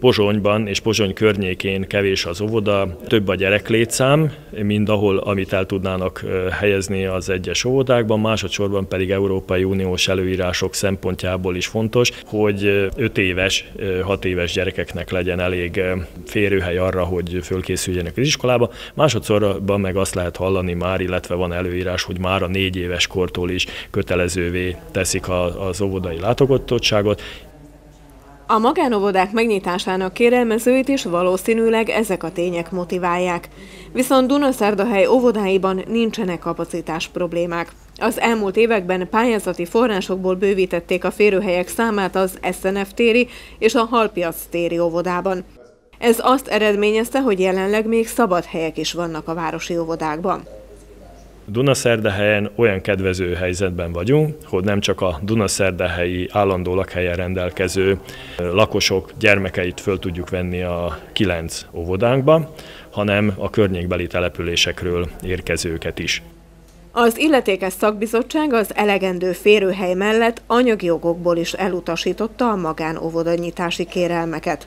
Pozsonyban és Pozsony környékén kevés az óvoda, több a gyereklétszám, mint ahol, amit el tudnának helyezni az egyes óvodákban, másodszorban pedig Európai Uniós előírások szempontjából is fontos, hogy 5 éves, 6 éves gyerekeknek legyen elég férőhely arra, hogy fölkészüljenek az iskolába. Másodszorban meg azt lehet hallani már, illetve van előírás, hogy már a négy éves kortól is kötelezővé teszik az óvodai látogatottságot, a magánovodák megnyitásának kérelmezőit is valószínűleg ezek a tények motiválják. Viszont Dunaszerdahely óvodáiban nincsenek kapacitás problémák. Az elmúlt években pályázati forrásokból bővítették a férőhelyek számát az SNF téri és a Halpiac téri óvodában. Ez azt eredményezte, hogy jelenleg még szabad helyek is vannak a városi óvodákban. Dunaszerdahelyen olyan kedvező helyzetben vagyunk, hogy nem csak a Dunaszerdahelyi állandó lakhelyen rendelkező lakosok gyermekeit föl tudjuk venni a kilenc óvodánkba, hanem a környékbeli településekről érkezőket is. Az illetékes szakbizottság az elegendő férőhely mellett anyagi okokból is elutasította a magánóvodanyitási kérelmeket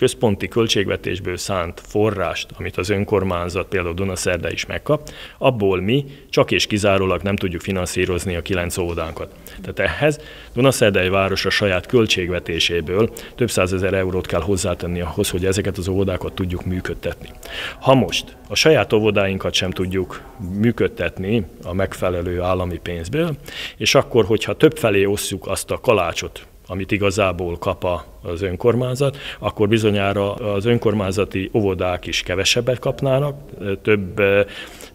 központi költségvetésből szánt forrást, amit az önkormányzat például Dunaszerde is megkap, abból mi csak és kizárólag nem tudjuk finanszírozni a kilenc óvodánkat. Tehát ehhez Dunaszerdei város a saját költségvetéséből több százezer eurót kell hozzátenni ahhoz, hogy ezeket az óvodákat tudjuk működtetni. Ha most a saját óvodáinkat sem tudjuk működtetni a megfelelő állami pénzből, és akkor, hogyha több felé osszuk azt a kalácsot, amit igazából kap az önkormányzat, akkor bizonyára az önkormányzati óvodák is kevesebbet kapnának, több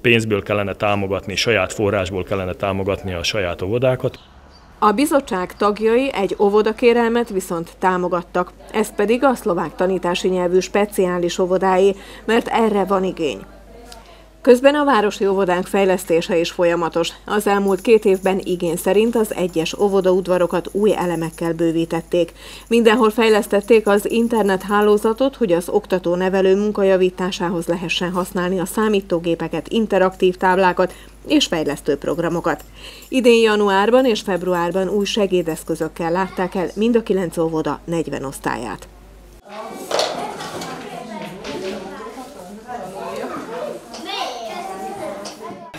pénzből kellene támogatni, saját forrásból kellene támogatni a saját óvodákat. A bizottság tagjai egy óvodakérelmet viszont támogattak, ez pedig a szlovák tanítási nyelvű speciális óvodái, mert erre van igény. Közben a városi óvodánk fejlesztése is folyamatos. Az elmúlt két évben igény szerint az egyes óvodaudvarokat új elemekkel bővítették. Mindenhol fejlesztették az internet hálózatot, hogy az oktató-nevelő munkajavításához lehessen használni a számítógépeket, interaktív táblákat és fejlesztő programokat. Idén januárban és februárban új segédeszközökkel látták el mind a kilenc óvoda 40 osztályát.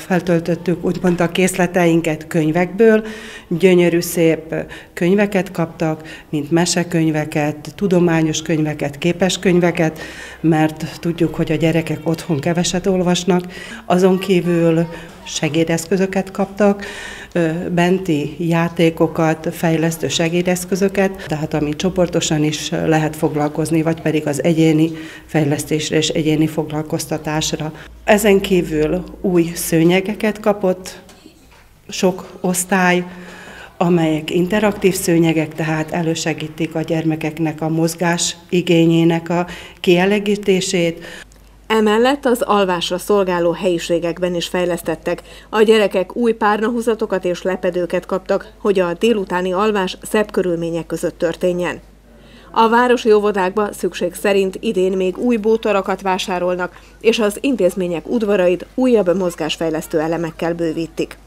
Feltöltöttük úgymond a készleteinket könyvekből, gyönyörű szép könyveket kaptak, mint mesekönyveket, tudományos könyveket, képeskönyveket, mert tudjuk, hogy a gyerekek otthon keveset olvasnak. Azon kívül segédeszközöket kaptak, benti játékokat, fejlesztő segédeszközöket, tehát ami csoportosan is lehet foglalkozni, vagy pedig az egyéni fejlesztésre és egyéni foglalkoztatásra. Ezen kívül új szőnyegeket kapott sok osztály, amelyek interaktív szőnyegek, tehát elősegítik a gyermekeknek a mozgás igényének a kielegítését. Emellett az alvásra szolgáló helyiségekben is fejlesztettek. A gyerekek új párnahúzatokat és lepedőket kaptak, hogy a délutáni alvás szebb körülmények között történjen. A városi óvodákba szükség szerint idén még új bútorokat vásárolnak, és az intézmények udvarait újabb mozgásfejlesztő elemekkel bővítik.